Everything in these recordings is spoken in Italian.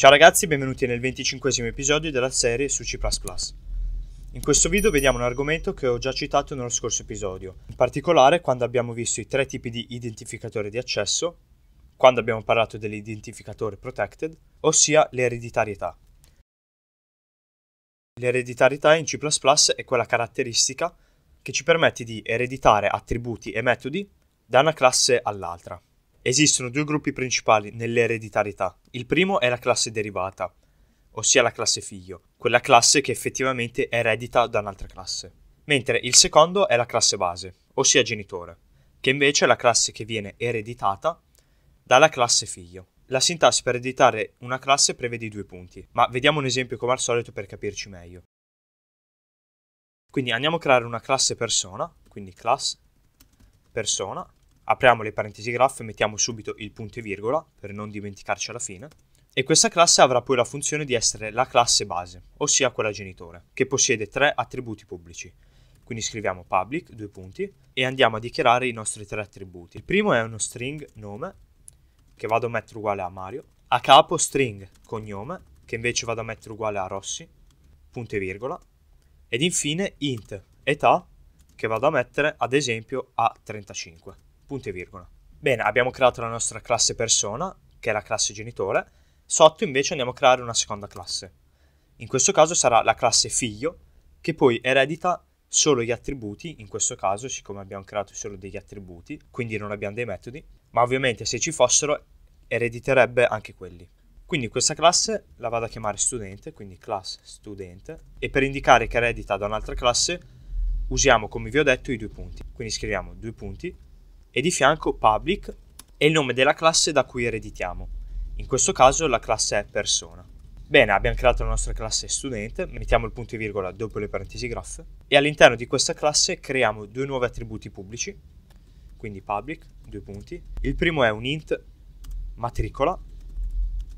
Ciao ragazzi, benvenuti nel 25 episodio della serie su C++. In questo video vediamo un argomento che ho già citato nello scorso episodio, in particolare quando abbiamo visto i tre tipi di identificatore di accesso, quando abbiamo parlato dell'identificatore protected, ossia l'ereditarietà. L'ereditarietà in C++ è quella caratteristica che ci permette di ereditare attributi e metodi da una classe all'altra. Esistono due gruppi principali nell'ereditarietà. Il primo è la classe derivata, ossia la classe figlio, quella classe che effettivamente eredita da un'altra classe. Mentre il secondo è la classe base, ossia genitore, che invece è la classe che viene ereditata dalla classe figlio. La sintassi per ereditare una classe prevede i due punti, ma vediamo un esempio come al solito per capirci meglio. Quindi andiamo a creare una classe persona, quindi class persona, apriamo le parentesi graph e mettiamo subito il punto e virgola per non dimenticarci alla fine. E questa classe avrà poi la funzione di essere la classe base, ossia quella genitore, che possiede tre attributi pubblici. Quindi scriviamo public, due punti, e andiamo a dichiarare i nostri tre attributi. Il primo è uno string nome, che vado a mettere uguale a Mario, a capo string cognome, che invece vado a mettere uguale a Rossi, punto e virgola, ed infine int età, che vado a mettere ad esempio a 35 punto e virgola. Bene, abbiamo creato la nostra classe persona, che è la classe genitore, sotto invece andiamo a creare una seconda classe. In questo caso sarà la classe figlio, che poi eredita solo gli attributi, in questo caso, siccome abbiamo creato solo degli attributi, quindi non abbiamo dei metodi, ma ovviamente se ci fossero erediterebbe anche quelli. Quindi questa classe la vado a chiamare studente, quindi class studente, e per indicare che eredita da un'altra classe usiamo, come vi ho detto, i due punti. Quindi scriviamo due punti e di fianco public è il nome della classe da cui ereditiamo. In questo caso la classe è persona. Bene, abbiamo creato la nostra classe studente, mettiamo il punto e virgola dopo le parentesi graffe e all'interno di questa classe creiamo due nuovi attributi pubblici, quindi public, due punti. Il primo è un int matricola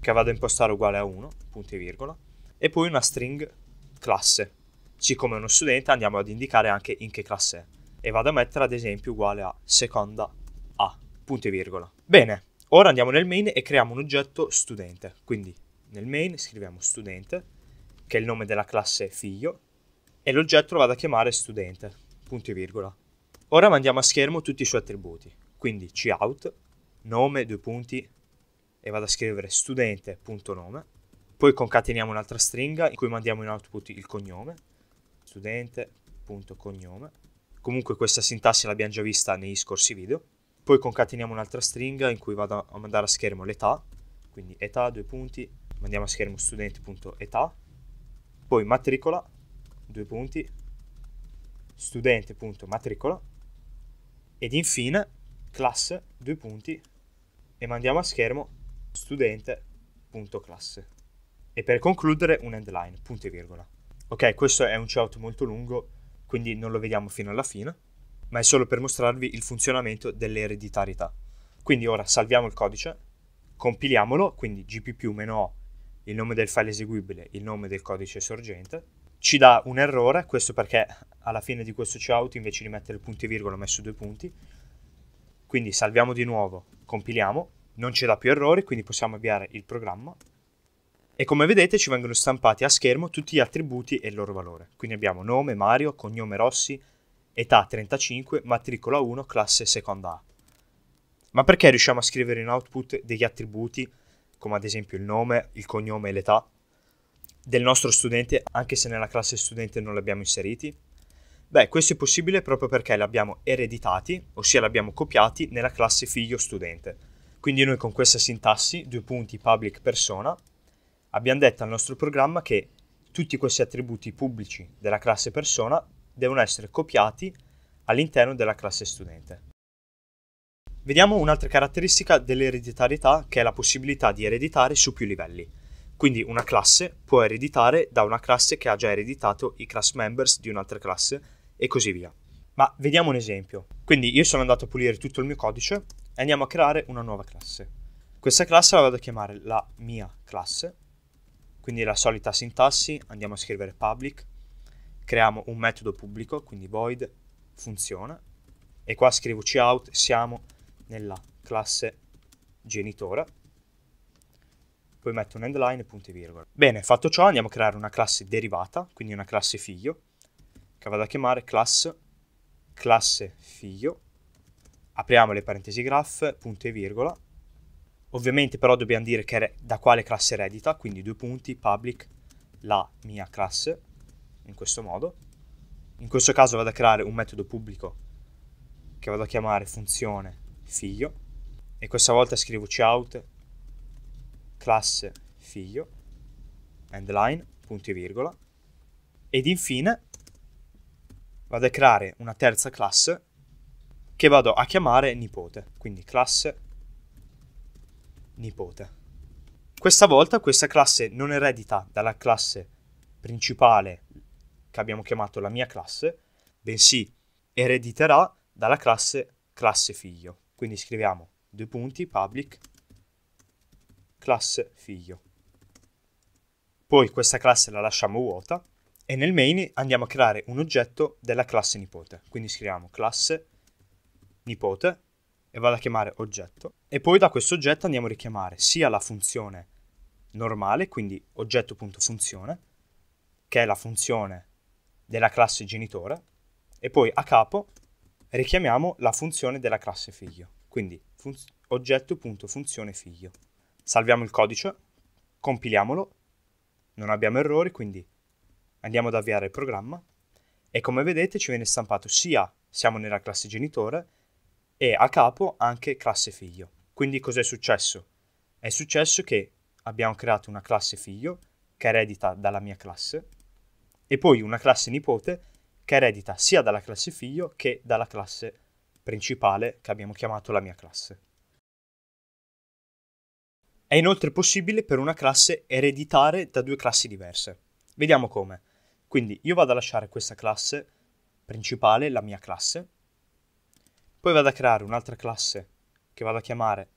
che vado a impostare uguale a 1, punto e virgola, e poi una string classe. Siccome è uno studente andiamo ad indicare anche in che classe è e vado a mettere ad esempio uguale a seconda A, punto e virgola. Bene, ora andiamo nel main e creiamo un oggetto studente. Quindi nel main scriviamo studente, che è il nome della classe figlio, e l'oggetto lo vado a chiamare studente, punto e virgola. Ora mandiamo a schermo tutti i suoi attributi, quindi cout, nome, due punti, e vado a scrivere studente.nome, poi concateniamo un'altra stringa in cui mandiamo in output il cognome, studente.cognome, Comunque questa sintassi l'abbiamo già vista nei scorsi video. Poi concateniamo un'altra stringa in cui vado a mandare a schermo l'età, quindi età, due punti, mandiamo a schermo studente.età, poi matricola, due punti, studente.matricola, ed infine classe, due punti, e mandiamo a schermo studente.classe. E per concludere un endline, punto e virgola. Ok, questo è un checkout molto lungo, quindi non lo vediamo fino alla fine, ma è solo per mostrarvi il funzionamento dell'ereditarietà. Quindi ora salviamo il codice, compiliamolo, quindi gpp-o, il nome del file eseguibile, il nome del codice sorgente, ci dà un errore, questo perché alla fine di questo cout invece di mettere il punto e virgola ho messo due punti, quindi salviamo di nuovo, compiliamo, non ci dà più errori, quindi possiamo avviare il programma e come vedete ci vengono stampati a schermo tutti gli attributi e il loro valore. Quindi abbiamo nome Mario, cognome Rossi, età 35, matricola 1, classe seconda A. Ma perché riusciamo a scrivere in output degli attributi, come ad esempio il nome, il cognome e l'età, del nostro studente, anche se nella classe studente non li abbiamo inseriti? Beh, questo è possibile proprio perché li abbiamo ereditati, ossia li abbiamo copiati nella classe figlio studente. Quindi noi con questa sintassi, due punti public persona, abbiamo detto al nostro programma che tutti questi attributi pubblici della classe persona devono essere copiati all'interno della classe studente. Vediamo un'altra caratteristica dell'ereditarietà che è la possibilità di ereditare su più livelli. Quindi una classe può ereditare da una classe che ha già ereditato i class members di un'altra classe e così via. Ma vediamo un esempio. Quindi io sono andato a pulire tutto il mio codice e andiamo a creare una nuova classe. Questa classe la vado a chiamare la mia classe quindi la solita sintassi, andiamo a scrivere public, creiamo un metodo pubblico, quindi void funziona, e qua scrivo cout, siamo nella classe genitore, poi metto un endline e punto e virgola. Bene, fatto ciò andiamo a creare una classe derivata, quindi una classe figlio, che vado a chiamare class, classe figlio, apriamo le parentesi graph, punto e virgola, ovviamente però dobbiamo dire che da quale classe eredita, quindi due punti, public, la mia classe, in questo modo. In questo caso vado a creare un metodo pubblico che vado a chiamare funzione figlio e questa volta scrivo cout classe figlio endline punto e virgola ed infine vado a creare una terza classe che vado a chiamare nipote quindi classe nipote questa volta questa classe non eredita dalla classe principale che abbiamo chiamato la mia classe bensì erediterà dalla classe classe figlio quindi scriviamo due punti public classe figlio. Poi questa classe la lasciamo vuota e nel main andiamo a creare un oggetto della classe nipote. Quindi scriviamo classe nipote e vado a chiamare oggetto e poi da questo oggetto andiamo a richiamare sia la funzione normale, quindi oggetto.funzione, che è la funzione della classe genitore, e poi a capo richiamiamo la funzione della classe figlio, quindi fun- oggetto.funzione figlio. Salviamo il codice, compiliamolo, non abbiamo errori, quindi andiamo ad avviare il programma e come vedete ci viene stampato sia siamo nella classe genitore e a capo anche classe figlio. Quindi cos'è successo? È successo che abbiamo creato una classe figlio che eredita dalla mia classe e poi una classe nipote che eredita sia dalla classe figlio che dalla classe principale che abbiamo chiamato la mia classe. È inoltre possibile per una classe ereditare da due classi diverse. Vediamo come. Quindi io vado a lasciare questa classe principale, la mia classe, poi vado a creare un'altra classe che vado a chiamare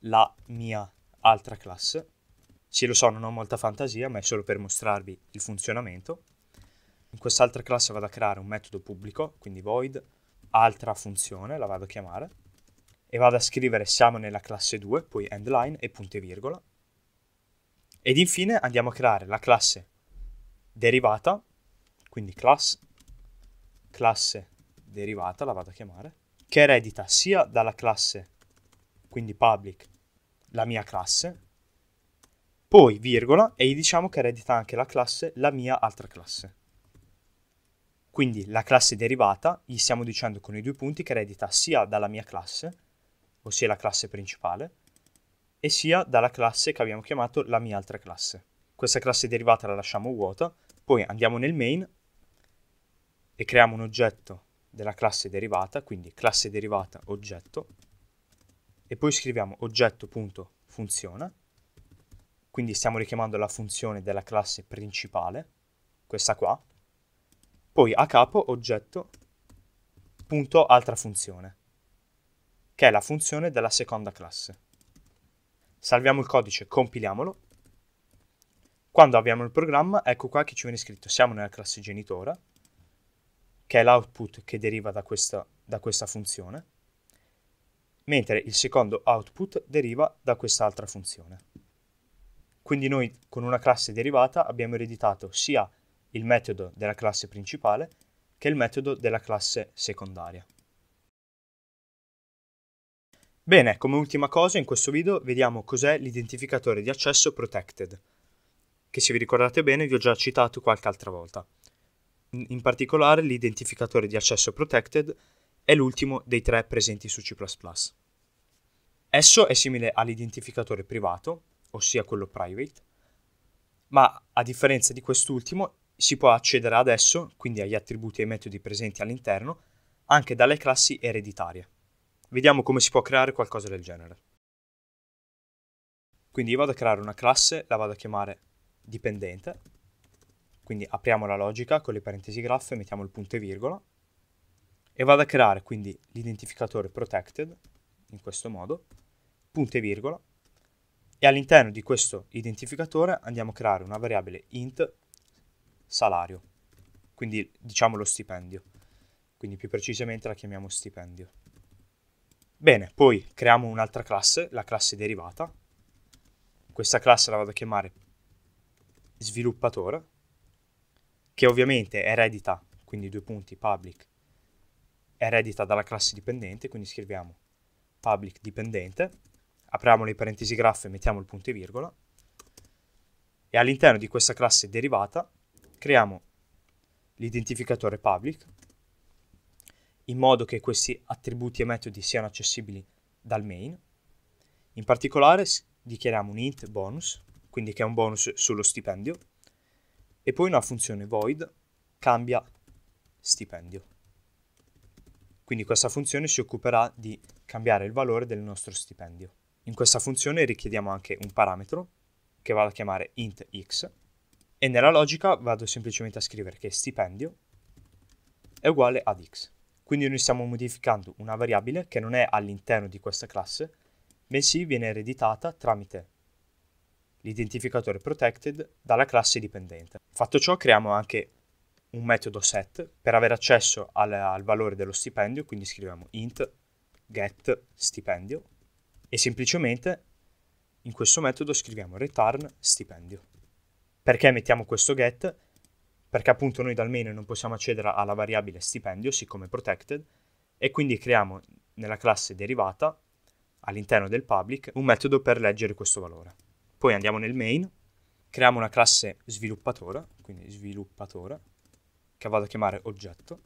la mia altra classe. Sì, lo so, non ho molta fantasia, ma è solo per mostrarvi il funzionamento. In quest'altra classe vado a creare un metodo pubblico, quindi void altra funzione, la vado a chiamare, e vado a scrivere siamo nella classe 2, poi endline e punto e virgola. Ed infine andiamo a creare la classe derivata, quindi class, classe derivata, la vado a chiamare, che eredita sia dalla classe, quindi public, la mia classe, poi virgola, e gli diciamo che eredita anche la classe, la mia altra classe. Quindi la classe derivata, gli stiamo dicendo con i due punti che eredita sia dalla mia classe, ossia la classe principale, e sia dalla classe che abbiamo chiamato la mia altra classe. Questa classe derivata la lasciamo vuota, poi andiamo nel main e creiamo un oggetto della classe derivata, quindi classe derivata oggetto, e poi scriviamo oggetto.funziona, quindi stiamo richiamando la funzione della classe principale, questa qua, poi a capo oggetto punto altra funzione, che è la funzione della seconda classe. Salviamo il codice, compiliamolo. Quando abbiamo il programma, ecco qua che ci viene scritto siamo nella classe genitore, che è l'output che deriva da questa, da questa funzione, mentre il secondo output deriva da quest'altra funzione. Quindi noi con una classe derivata abbiamo ereditato sia il metodo della classe principale che il metodo della classe secondaria. Bene, come ultima cosa in questo video vediamo cos'è l'identificatore di accesso protected, che se vi ricordate bene vi ho già citato qualche altra volta. In particolare l'identificatore di accesso protected è l'ultimo dei tre presenti su C++. Esso è simile all'identificatore privato, ossia quello private, ma a differenza di quest'ultimo si può accedere adesso, quindi agli attributi e ai metodi presenti all'interno, anche dalle classi ereditarie. Vediamo come si può creare qualcosa del genere. Quindi io vado a creare una classe, la vado a chiamare dipendente, quindi apriamo la logica con le parentesi graffe, mettiamo il punto e virgola, e vado a creare quindi l'identificatore protected, in questo modo, punto e virgola, e all'interno di questo identificatore andiamo a creare una variabile int salario, quindi diciamo lo stipendio, quindi più precisamente la chiamiamo stipendio. Bene, poi creiamo un'altra classe, la classe derivata, questa classe la vado a chiamare sviluppatore, che ovviamente eredita, quindi due punti public, eredita dalla classe dipendente, quindi scriviamo public dipendente, apriamo le parentesi graffe mettiamo il punto e virgola, e all'interno di questa classe derivata creiamo l'identificatore public, in modo che questi attributi e metodi siano accessibili dal main. In particolare dichiariamo un int bonus, quindi che è un bonus sullo stipendio, e poi una funzione void cambia stipendio. Quindi questa funzione si occuperà di cambiare il valore del nostro stipendio. In questa funzione richiediamo anche un parametro che vado a chiamare int x e nella logica vado semplicemente a scrivere che stipendio è uguale ad x. Quindi noi stiamo modificando una variabile che non è all'interno di questa classe, bensì viene ereditata tramite l'identificatore protected dalla classe dipendente. Fatto ciò creiamo anche un metodo set per avere accesso al, al valore dello stipendio, quindi scriviamo int get stipendio e semplicemente in questo metodo scriviamo return stipendio. Perché mettiamo questo get? Perché appunto noi dal main non possiamo accedere alla variabile stipendio, siccome protected, e quindi creiamo nella classe derivata, all'interno del public, un metodo per leggere questo valore. Poi andiamo nel main, creiamo una classe sviluppatore, quindi sviluppatore, che vado a chiamare oggetto,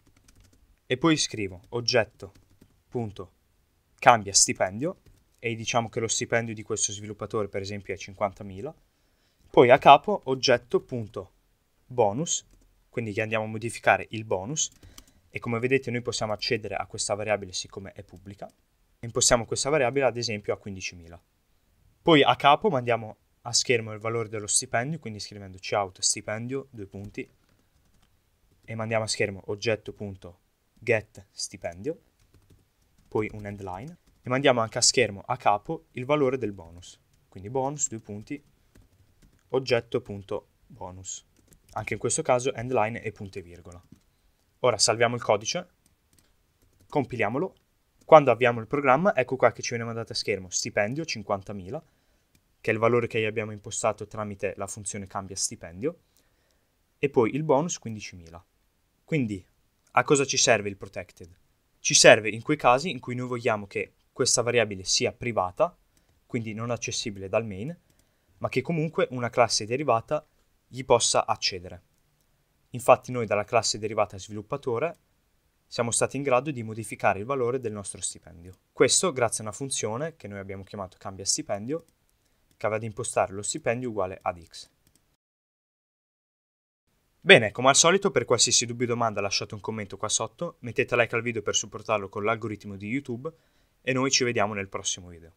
e poi scrivo oggetto.cambia stipendio, e diciamo che lo stipendio di questo sviluppatore per esempio è 50.000, poi a capo oggetto.bonus, quindi che andiamo a modificare il bonus, e come vedete noi possiamo accedere a questa variabile siccome è pubblica, impostiamo questa variabile ad esempio a 15.000. Poi a capo mandiamo a schermo il valore dello stipendio, quindi scrivendo cout stipendio, due punti, e mandiamo a schermo oggetto.get stipendio, poi un end line, e mandiamo anche a schermo a capo il valore del bonus, quindi bonus, due punti, oggetto.bonus. Anche in questo caso end line e punto e virgola. Ora salviamo il codice, compiliamolo, quando avviamo il programma ecco qua che ci viene mandato a schermo stipendio 50.000, che è il valore che abbiamo impostato tramite la funzione cambia stipendio, e poi il bonus 15.000. Quindi, a cosa ci serve il protected? Ci serve in quei casi in cui noi vogliamo che questa variabile sia privata, quindi non accessibile dal main, ma che comunque una classe derivata gli possa accedere. Infatti noi dalla classe derivata sviluppatore siamo stati in grado di modificare il valore del nostro stipendio. Questo grazie a una funzione che noi abbiamo chiamato cambia stipendio, che aveva ad impostare lo stipendio uguale ad x. Bene, come al solito per qualsiasi dubbio o domanda lasciate un commento qua sotto, mettete like al video per supportarlo con l'algoritmo di YouTube e noi ci vediamo nel prossimo video.